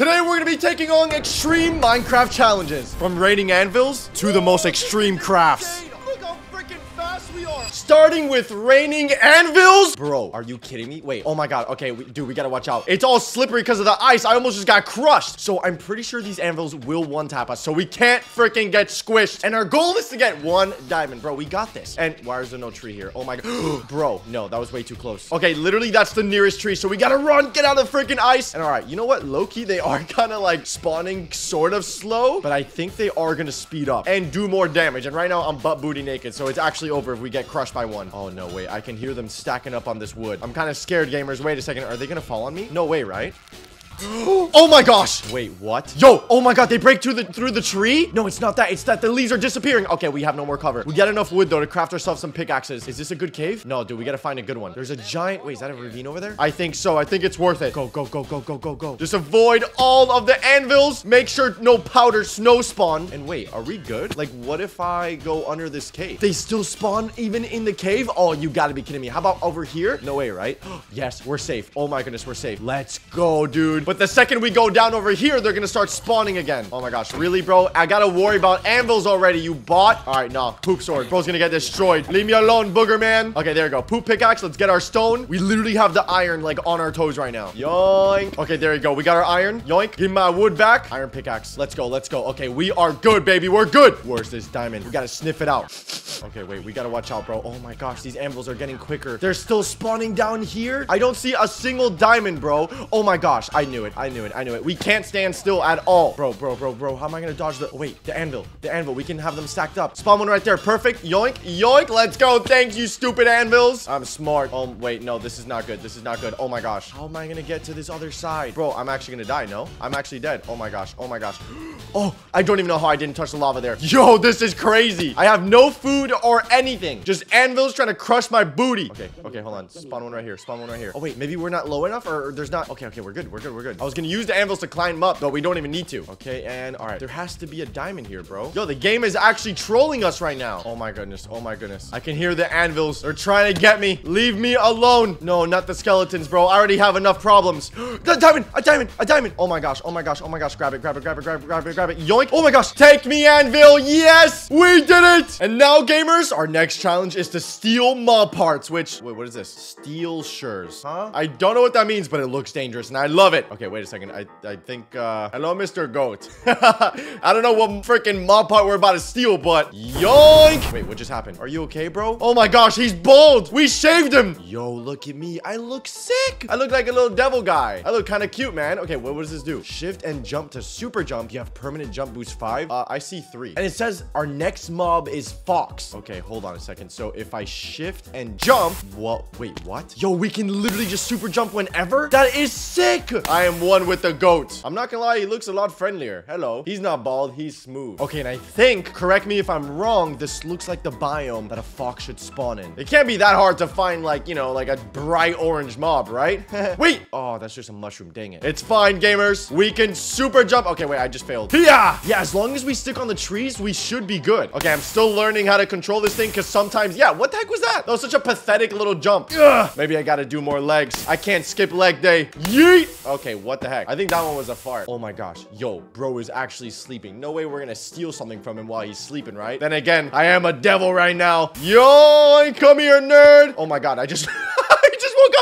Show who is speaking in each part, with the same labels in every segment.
Speaker 1: Today we're gonna be taking on extreme Minecraft challenges. From raiding anvils to the most extreme crafts. Starting with raining anvils. Bro, are you kidding me? Wait, oh my god. Okay, we, dude, we gotta watch out. It's all slippery because of the ice. I almost just got crushed. So I'm pretty sure these anvils will one-tap us. So we can't freaking get squished. And our goal is to get one diamond. Bro, we got this. And why is there no tree here? Oh my god. Bro, no, that was way too close. Okay, literally that's the nearest tree. So we gotta run, get out of the freaking ice. And all right, you know what? Loki, they are kind of like spawning sort of slow, but I think they are gonna speed up and do more damage. And right now I'm butt booty naked. So it's actually over if we get crushed by one. Oh no, wait. I can hear them stacking up on this wood. I'm kind of scared, gamers. Wait a second. Are they gonna fall on me? No way, right? oh my gosh. Wait, what? Yo, oh my god, they break through the through the tree? No, it's not that. It's that the leaves are disappearing. Okay, we have no more cover. We got enough wood though to craft ourselves some pickaxes. Is this a good cave? No, dude, we gotta find a good one. There's a giant. Wait, is that a ravine over there? I think so. I think it's worth it. Go, go, go, go, go, go, go. Just avoid all of the anvils. Make sure no powder snow spawn. And wait, are we good? Like, what if I go under this cave? They still spawn even in the cave? Oh, you gotta be kidding me. How about over here? No way, right? yes, we're safe. Oh my goodness, we're safe. Let's go, dude. But the second we go down over here, they're gonna start spawning again. Oh my gosh, really, bro? I gotta worry about anvils already, you bot. All right, nah, poop sword. Bro's gonna get destroyed. Leave me alone, booger man. Okay, there we go. Poop pickaxe. Let's get our stone. We literally have the iron, like, on our toes right now. Yoink. Okay, there you go. We got our iron. Yoink. Give my wood back. Iron pickaxe. Let's go, let's go. Okay, we are good, baby. We're good. Where's this diamond? We gotta sniff it out. Okay, wait. We gotta watch out, bro. Oh my gosh, these anvils are getting quicker. They're still spawning down here. I don't see a single diamond, bro. Oh my gosh. I knew it. I knew it. I knew it. We can't stand still at all. Bro, bro, bro, bro. How am I gonna dodge the... Wait, the anvil. The anvil. We can have them stacked up. Spawn one right there. Perfect. Yoink. Yoink. Let's go. Thank you stupid anvils. I'm smart. Oh, wait. No, this is not good. This is not good. Oh my gosh. How am I gonna get to this other side? Bro, I'm actually gonna die. No, I'm actually dead. Oh my gosh. Oh my gosh. Oh, I don't even know how I didn't touch the lava there. Yo, this is crazy. I have no food or anything. Just anvils trying to crush my booty. Okay, okay, hold on. Spawn one right here. Spawn one right here. Oh, wait, maybe we're not low enough or there's not. Okay, okay, we're good. We're good. We're good. I was gonna use the anvils to climb up, but we don't even need to. Okay, and all right. There has to be a diamond here, bro. Yo, the game is actually trolling us right now. Oh my goodness. Oh my goodness. I can hear the anvils. They're trying to get me. Leave me alone. No, not the skeletons, bro. I already have enough problems. the diamond, a diamond, a diamond. Oh my gosh. Oh my gosh. Oh my gosh. Grab it, grab it, grab it, grab it, grab it, grab it. Yoink. Oh my gosh. Take me, anvil. Yes, we did it. And now, gamers, our next challenge is to steal mob parts, which, wait, what is this? Steel shures, huh? I don't know what that means, but it looks dangerous and I love it. Okay, wait a second. I, I think, uh, hello, Mr. Goat. I don't know what freaking mob part we're about to steal, but yoink. Wait, what just happened? Are you okay, bro? Oh my gosh, he's bald. We shaved him. Yo, look at me. I look sick. I look like a little devil guy. I look kind of cute, man. Okay, what, does this do? Shift and jump to super jump. You have permanent jump boost five. Uh, I see three. And it says our next mob is Fox. Okay, hold on a second. So if I shift and jump, what? Wait, what? Yo, we can literally just super jump whenever? That is sick. I am one with the goat. I'm not gonna lie, he looks a lot friendlier. Hello. He's not bald, he's smooth. Okay, and I think, correct me if I'm wrong, this looks like the biome that a fox should spawn in. It can't be that hard to find like, you know, like a bright orange mob, right? wait. Oh, that's just a mushroom. Dang it. It's fine, gamers. We can super jump. Okay, wait, I just failed. Yeah. Yeah, as long as we stick on the trees, we should be good. Okay, I'm still learning how to control this thing because sometimes, yeah, what the heck was that? That was such a pathetic little jump. Ugh. Maybe I gotta do more legs. I can't skip leg day. Yeet. Okay, what the heck? I think that one was a fart. Oh my gosh. Yo, bro is actually sleeping. No way we're gonna steal something from him while he's sleeping, right? Then again, I am a devil right now. Yo, come here, nerd. Oh my god, I just...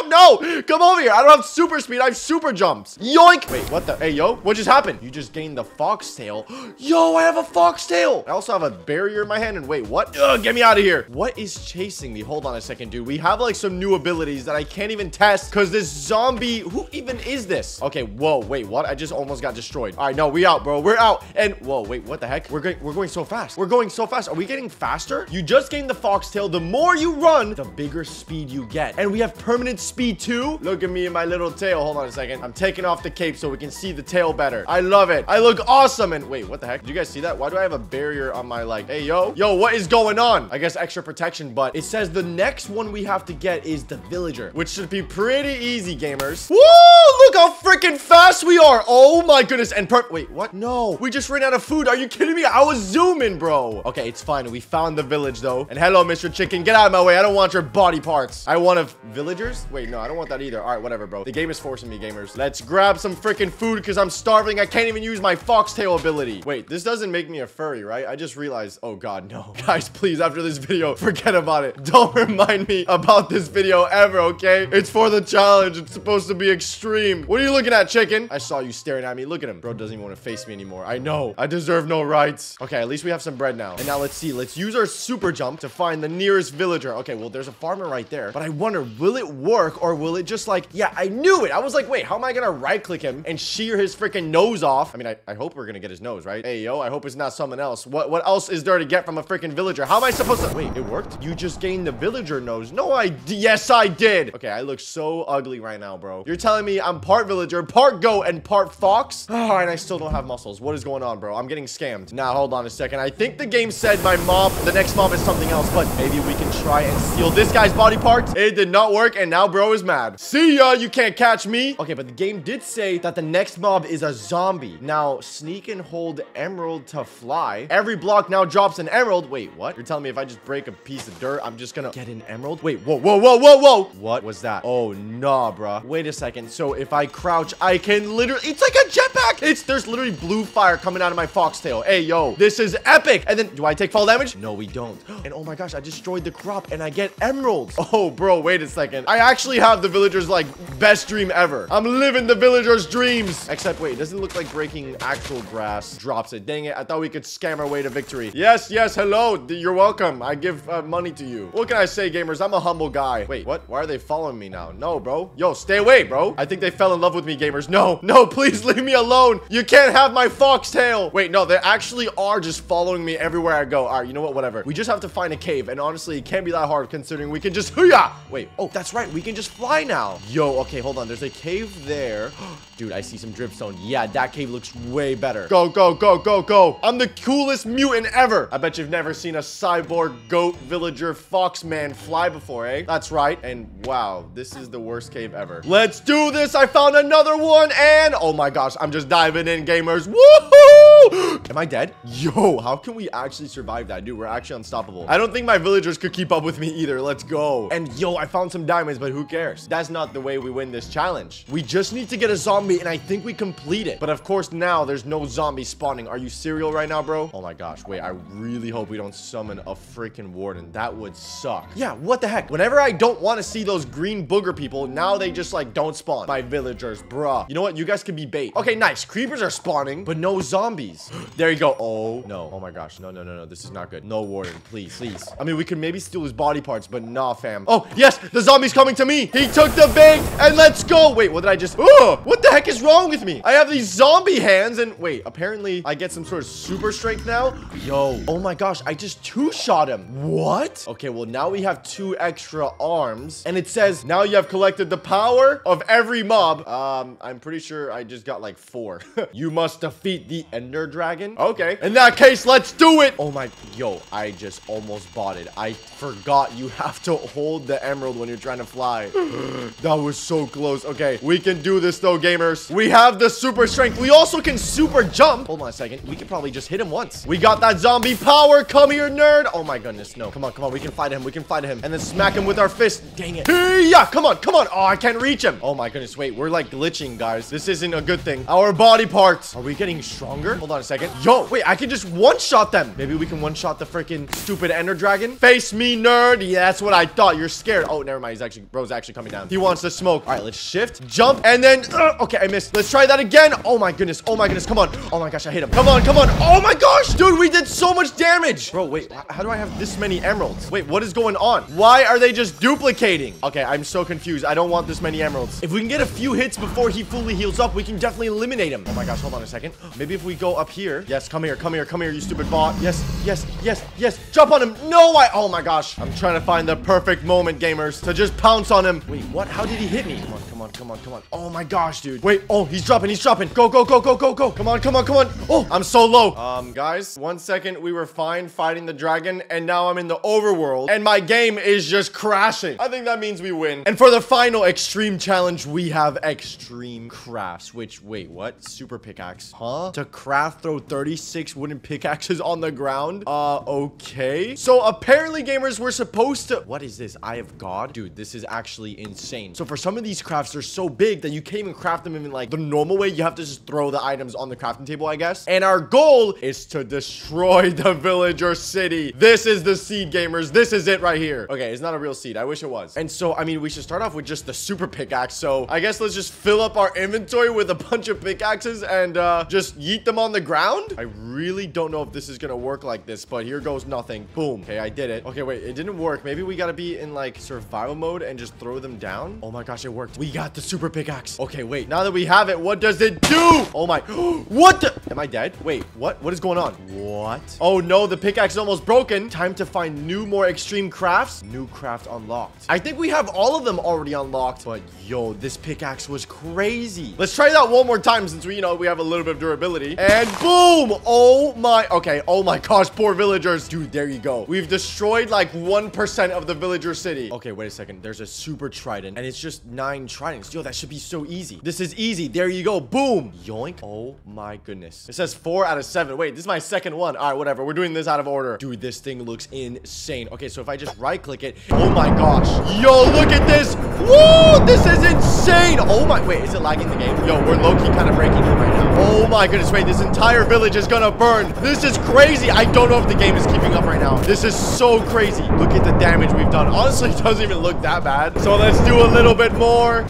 Speaker 1: No, come over here. I don't have super speed. I have super jumps. Yoink. Wait, what the? Hey, yo, what just happened? You just gained the foxtail. Yo, I have a foxtail. I also have a barrier in my hand. And wait, what? Ugh, get me out of here. What is chasing me? Hold on a second, dude. We have like some new abilities that I can't even test because this zombie, who even is this? Okay, whoa, wait, what? I just almost got destroyed. All right, no, we out, bro. We're out. And whoa, wait, what the heck? We're going, we're going so fast. We're going so fast. Are we getting faster? You just gained the foxtail. The more you run, the bigger speed you get. And we have permanent speed too. Look at me and my little tail. Hold on a second. I'm taking off the cape so we can see the tail better. I love it. I look awesome. And wait, what the heck? Did you guys see that? Why do I have a barrier on my like, hey, yo, yo, what is going on? I guess extra protection, but it says the next one we have to get is the villager, which should be pretty easy, gamers. Woo! Look how freaking fast we are. Oh my goodness. And per wait, what? No, we just ran out of food. Are you kidding me? I was zooming, bro. Okay, it's fine. We found the village though. And hello, Mr. Chicken. Get out of my way. I don't want your body parts. I want a villagers. Wait, Wait, no, I don't want that either. All right, whatever, bro. The game is forcing me, gamers. Let's grab some freaking food because I'm starving. I can't even use my foxtail ability. Wait, this doesn't make me a furry, right? I just realized, oh God, no. Guys, please, after this video, forget about it. Don't remind me about this video ever, okay? It's for the challenge. It's supposed to be extreme. What are you looking at, chicken? I saw you staring at me. Look at him. Bro doesn't even want to face me anymore. I know. I deserve no rights. Okay, at least we have some bread now. And now let's see. Let's use our super jump to find the nearest villager. Okay, well, there's a farmer right there. But I wonder, will it work or will it just like, yeah, I knew it. I was like, wait, how am I to right click him and shear his freaking nose off? I mean, I, I hope we're to get his nose, right? Hey, yo, I hope it's not someone else. What, what else is there to get from a freaking villager? How am I supposed to? Wait, it worked? You just gained the villager nose. No, I, yes, I did. Okay, I look so ugly right now, bro. You're telling me I'm part villager, part goat, and part fox? Oh, and I still don't have muscles. What is going on, bro? I'm getting scammed. Now, hold on a second. I think the game said my mob, the next mob is something else, but maybe we can try and steal this guy's body parts. It did not work, and now bro is mad. See ya, you can't catch me. Okay, but the game did say that the next mob is a zombie. Now, sneak and hold emerald to fly. Every block now drops an emerald. Wait, what? You're telling me if I just break a piece of dirt, I'm just gonna get an emerald? Wait, whoa, whoa, whoa, whoa, whoa. What was that? Oh, nah, bruh. Wait a second. So if I crouch, I can literally, it's like a jetpack. It's, there's literally blue fire coming out of my foxtail. Hey, yo, this is epic. And then, do I take fall damage? No, we don't. And oh my gosh, I destroyed the crop and I get emeralds. Oh, bro, wait a second. I actually have the villagers, like, best dream ever. I'm living the villagers' dreams. Except, wait, doesn't look like breaking actual grass drops it. Dang it, I thought we could scam our way to victory. Yes, yes, hello. You're welcome. I give uh, money to you. What can I say, gamers? I'm a humble guy. Wait, what? Why are they following me now? No, bro. Yo, stay away, bro. I think they fell in love with me, gamers. No, no, please leave me alone. You can't have my foxtail. Wait, no, they actually are just following me everywhere I go. All right, you know what? Whatever. We just have to find a cave. And honestly, it can't be that hard considering we can just... Hooyah! Wait, oh, that's right. We can just fly now. Yo, okay, hold on. There's a cave there. Dude, I see some dripstone. Yeah, that cave looks way better. Go, go, go, go, go. I'm the coolest mutant ever. I bet you've never seen a cyborg goat villager fox man fly before, eh? That's right. And wow, this is the worst cave ever. Let's do this. I found another one. And oh my gosh, I'm just diving in, gamers. Woohoo! Am I dead? Yo, how can we actually survive that? Dude, we're actually unstoppable. I don't think my villagers could keep up with me either. Let's go. And yo, I found some diamonds, but who cares? That's not the way we win this challenge. We just need to get a zombie, and I think we complete it. But of course, now there's no zombie spawning. Are you serial right now, bro? Oh my gosh. Wait, I really hope we don't summon a freaking warden. That would suck. Yeah, what the heck? Whenever I don't want to see those green booger people, now they just like don't spawn. My villagers, bruh. You know what? You guys can be bait. Okay, nice. Creepers are spawning, but no zombies. there you go. Oh, no. Oh my gosh. No, no, no, no. This is not good. No warden, please, please. I mean, we could maybe steal his body parts, but nah, fam. Oh, yes. The zombie's coming to me. He took the bait and let's go. Wait, what did I just... Oh, what the heck is wrong with me? I have these zombie hands and wait, apparently I get some sort of super strength now. Yo, oh my gosh, I just two-shot him. What? Okay, well, now we have two extra arms and it says now you have collected the power of every mob. Um, I'm pretty sure I just got like four. you must defeat the Ender Dragon. Okay, in that case, let's do it. Oh my, yo, I just almost bought it. I forgot you have to hold the emerald when you're trying to fly. that was so close. Okay, we can do this though, gamers. We have the super strength. We also can super jump. Hold on a second. We could probably just hit him once. We got that zombie power. Come here, nerd. Oh my goodness. No, come on, come on. We can fight him. We can fight him. And then smack him with our fist. Dang it. Yeah, come on, come on. Oh, I can't reach him. Oh my goodness. Wait, we're like glitching, guys. This isn't a good thing. Our body parts. Are we getting stronger? Hold on a second. Yo, wait, I can just one-shot them. Maybe we can one-shot the freaking stupid ender dragon. Face me, nerd. Yeah, that's what I thought. You're scared. Oh, never mind. He's actually, bro's actually coming down. He wants to smoke. All right, let's shift, jump, and then, uh, okay, I missed. Let's try that again. Oh my goodness. Oh my goodness. Come on. Oh my gosh, I hit him. Come on, come on. Oh my gosh, dude, we did so much damage. Bro, wait, how do I have this many emeralds? Wait, what is going on? Why are they just duplicating? Okay, I'm so confused. I don't want this many emeralds. If we can get a few hits before he fully heals up, we can definitely eliminate him. Oh my gosh, hold on a second. Maybe if we go up here. Yes, come here, come here, come here, you stupid bot. Yes, yes, yes, yes. Jump on him. No, I, oh my gosh. I'm trying to find the perfect moment, gamers, to just pounce on him. Wait, what? How did he hit me? Come on, come on. Come on, come on. Oh my gosh, dude. Wait, oh, he's dropping, he's dropping. Go, go, go, go, go, go. Come on, come on, come on. Oh, I'm so low. Um, guys, one second, we were fine fighting the dragon, and now I'm in the overworld, and my game is just crashing. I think that means we win. And for the final extreme challenge, we have extreme crafts, which, wait, what? Super pickaxe. Huh? To craft, throw 36 wooden pickaxes on the ground? Uh, okay. So apparently, gamers, we're supposed to... What is this? Eye of God? Dude, this is actually insane. So for some of these crafts, they're so big that you can't even craft them in like the normal way. You have to just throw the items on the crafting table, I guess. And our goal is to destroy the villager city. This is the seed, gamers. This is it right here. Okay, it's not a real seed. I wish it was. And so, I mean, we should start off with just the super pickaxe. So I guess let's just fill up our inventory with a bunch of pickaxes and uh, just yeet them on the ground. I really don't know if this is gonna work like this, but here goes nothing. Boom. Okay, I did it. Okay, wait, it didn't work. Maybe we gotta be in like survival mode and just throw them down. Oh my gosh, it worked. We got the super pickaxe. Okay, wait. Now that we have it, what does it do? Oh my. what the? Am I dead? Wait, what? What is going on? What? Oh no, the pickaxe is almost broken. Time to find new, more extreme crafts. New craft unlocked. I think we have all of them already unlocked, but yo, this pickaxe was crazy. Let's try that one more time since we, you know, we have a little bit of durability. And boom! Oh my. Okay. Oh my gosh, poor villagers. Dude, there you go. We've destroyed like 1% of the villager city. Okay, wait a second. There's a super trident and it's just nine tridents. Yo, that should be so easy. This is easy. There you go. Boom. Yoink. Oh my goodness. It says four out of seven. Wait, this is my second one. All right, whatever. We're doing this out of order. Dude, this thing looks insane. Okay, so if I just right click it. Oh my gosh. Yo, look at this. Woo! This is insane. Oh my. Wait, is it lagging the game? Yo, we're low key kind of breaking it right now. Oh my goodness. Wait, this entire village is gonna burn. This is crazy. I don't know if the game is keeping up right now. This is so crazy. Look at the damage we've done. Honestly, it doesn't even look that bad. So let's do a little bit more.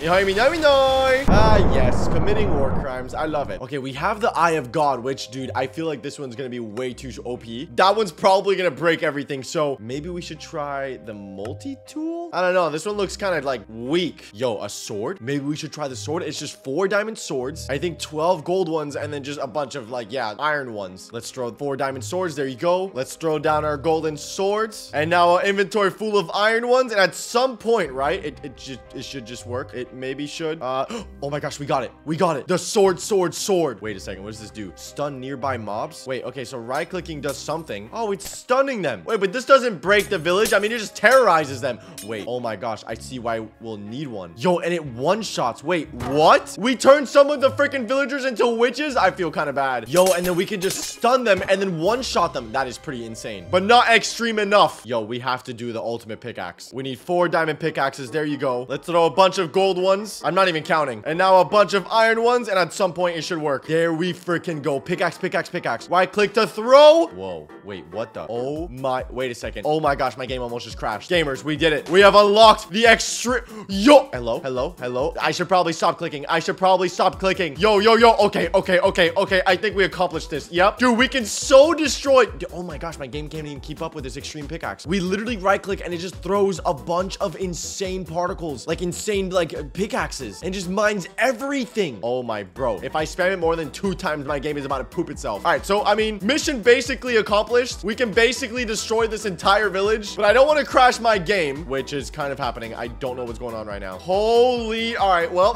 Speaker 1: Ah, yes. Committing war crimes. I love it. Okay, we have the Eye of God, which, dude, I feel like this one's gonna be way too OP. That one's probably gonna break everything. So maybe we should try the multi-tool? I don't know. This one looks kind of like weak. Yo, a sword? Maybe we should try the sword. It's just four diamond swords. I think 12 gold ones and then just a bunch of like, yeah, iron ones. Let's throw four diamond swords. There you go. Let's throw down our golden swords. And now our inventory full of iron ones. And at some point, right, it, it, should, it should just work. It maybe should. Uh, oh my gosh, we got it. We got it. The sword, sword, sword. Wait a second. What does this do? Stun nearby mobs? Wait, okay, so right clicking does something. Oh, it's stunning them. Wait, but this doesn't break the village. I mean, it just terrorizes them. Wait, oh my gosh, I see why we'll need one. Yo, and it one-shots. Wait, what? We turned some of the freaking villagers into witches? I feel kind of bad. Yo, and then we can just stun them and then one-shot them. That is pretty insane, but not extreme enough. Yo, we have to do the ultimate pickaxe. We need four diamond pickaxes. There you go. Let's throw a bunch of gold ones. I'm not even counting. And now a bunch of iron ones, and at some point it should work. There we freaking go. Pickaxe, pickaxe, pickaxe. Right click to throw. Whoa, wait, what the? Oh my, wait a second. Oh my gosh, my game almost just crashed. Gamers, we did it. We have unlocked the extra, yo. Hello, hello, hello. I should probably stop clicking. I should probably stop clicking. Yo, yo, yo. Okay, okay, okay, okay. I think we accomplished this. Yep. Dude, we can so destroy. Oh my gosh, my game can't even keep up with this extreme pickaxe. We literally right click and it just throws a bunch of insane particles, like insane, like uh, pickaxes and just mines everything. Oh my bro. If I spam it more than two times, my game is about to poop itself. All right, so I mean, mission basically accomplished. We can basically destroy this entire village, but I don't want to crash my game, which is kind of happening. I don't know what's going on right now. Holy, all right, well,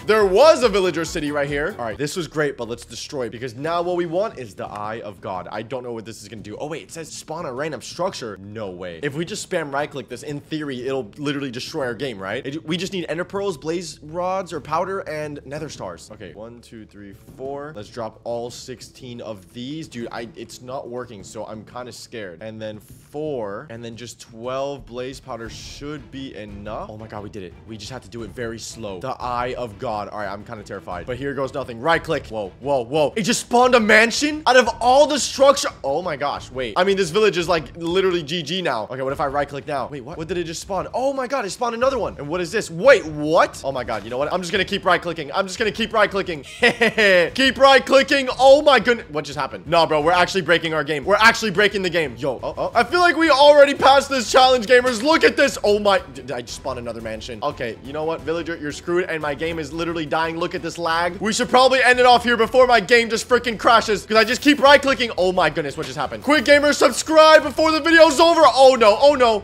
Speaker 1: there was a villager city right here. All right, this was great, but let's destroy it because now what we want is the Eye of God. I don't know what this is gonna do. Oh wait, it says spawn a random structure. No way. If we just spam right click this, in theory, it'll literally destroy our game, right? It, we just need ender pearls, blaze rods or powder, and nether stars. Okay, one, two, three, four. Let's drop all 16 of these. Dude, I it's not working, so I'm kind of scared. And then four, and then just 12 blaze powder should be enough. Oh my god, we did it. We just have to do it very slow. The eye of God. All right, I'm kind of terrified. But here goes nothing. Right click. Whoa, whoa, whoa. It just spawned a mansion out of all the structure. Oh my gosh, wait. I mean, this village is like literally GG now. Okay, what if I right click now? Wait, what? What did it just spawn? Oh my god, it spawned another one. And what is this? Wait, what? Oh my god, you know what? I'm just gonna keep right clicking. I'm just gonna keep right clicking. keep right clicking. Oh my goodness. What just happened? No, bro, we're actually breaking our game. We're actually breaking the game. Yo, oh, oh. I feel like we already passed this challenge, gamers. Look at this. Oh my, did I just spawn another mansion? Okay, you know what, villager, you're screwed and my game is literally dying. Look at this lag. We should probably end it off here before my game just freaking crashes because I just keep right clicking. Oh my goodness, what just happened? Quick, gamers, subscribe before the video's over. Oh no, oh no.